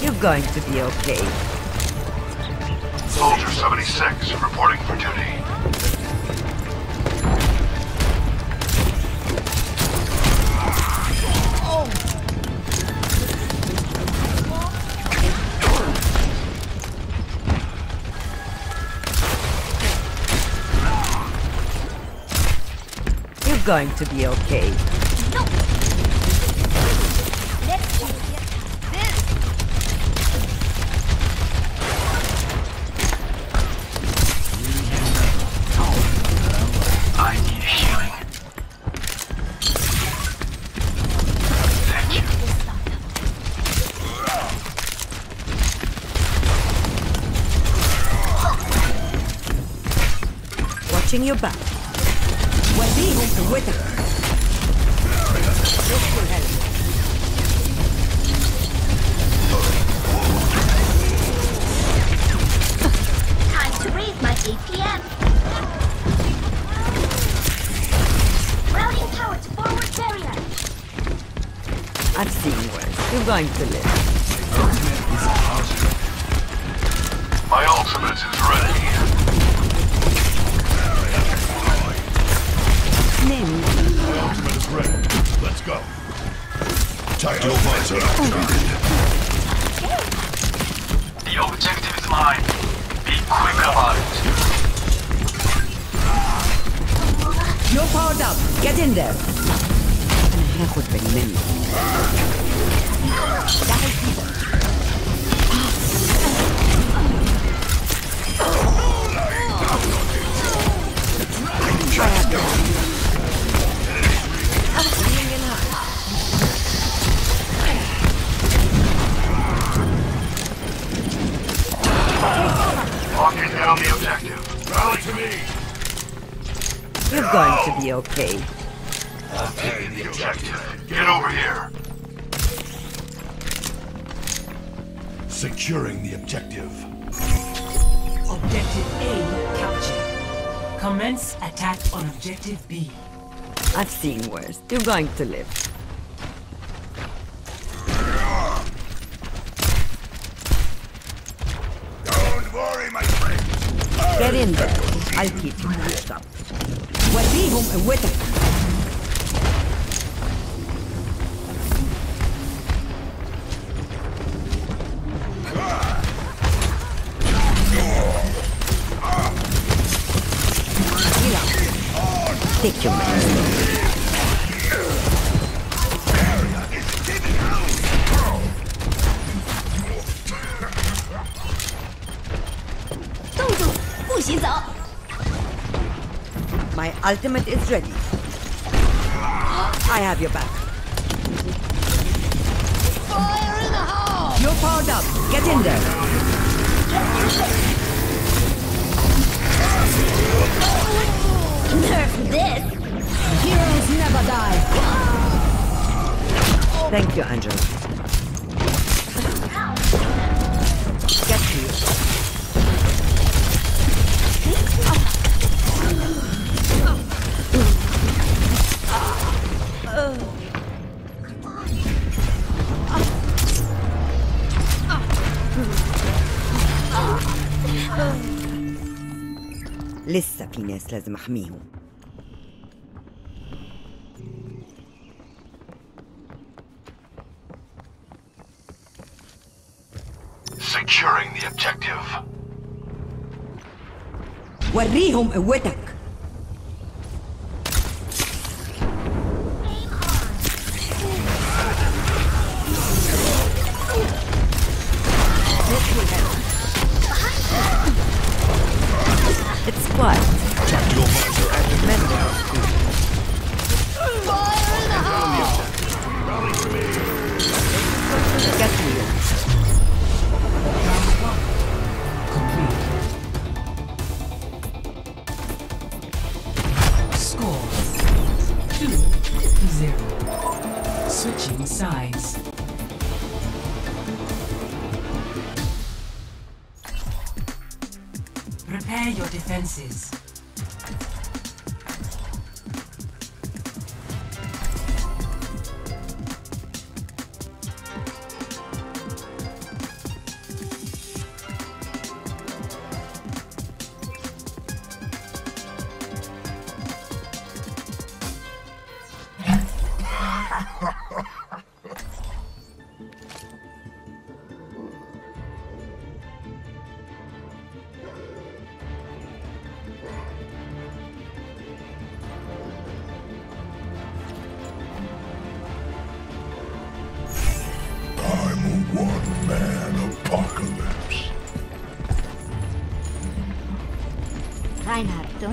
You're going to be okay. Soldier 76 reporting for duty. Going to be okay. Healing. Watching your back. Time to my forward barrier. I've seen worse. You're going to live. My ultimate is ready. Name My ultimate is ready. Let's go. Tactical visor activated. The objective is mine. Be quick about it. You're powered up. Get in there. أنا هاخد بالي منك. Locking down the objective. Rally to me. You're going to be okay. Taking the objective. Get over here. Securing the objective. Objective A captured. Commence attack on objective B. I've seen worse. You're going to live. Get in there. I'll keep you pushed up. Wadihum and My ultimate is ready. I have your back. Fire in the hole! You're powered up. Get in there. Nerf this! Heroes never die. Thank you, Angela. لسه في ناس لازم أحميهم Securing the objective. وريهم قوتك Prepare your defenses.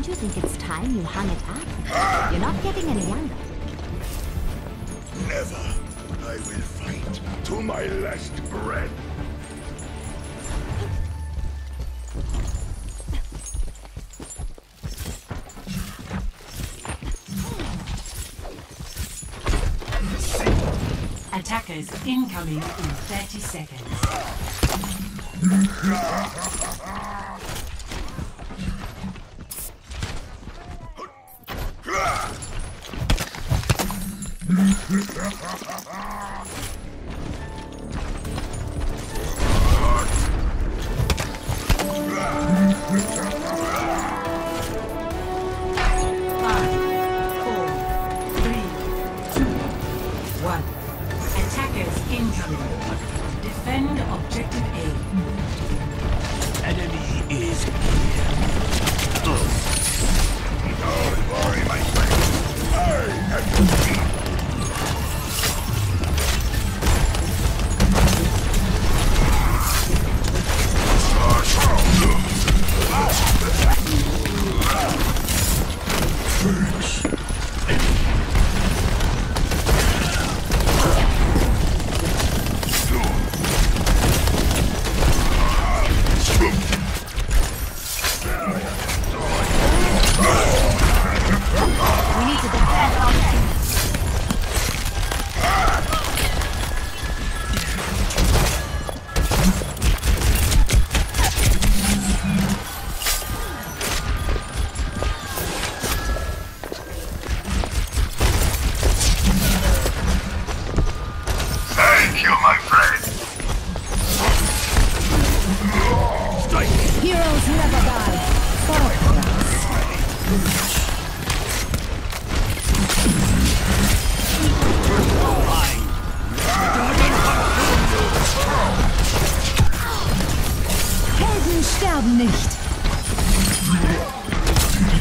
Don't you think it's time you hung it up? You're not getting any younger. Never. I will fight to my last breath. Attackers incoming in 30 seconds. Ha ha ha!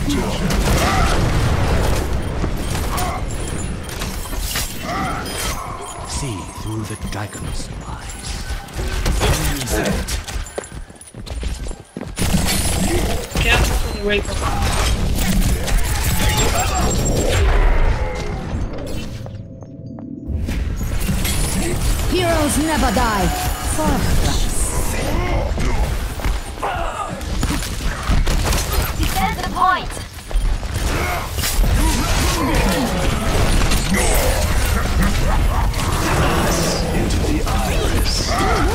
See through the dragon's eyes. Careful from from Heroes never die. Fortress. Defend the point. Into the iris.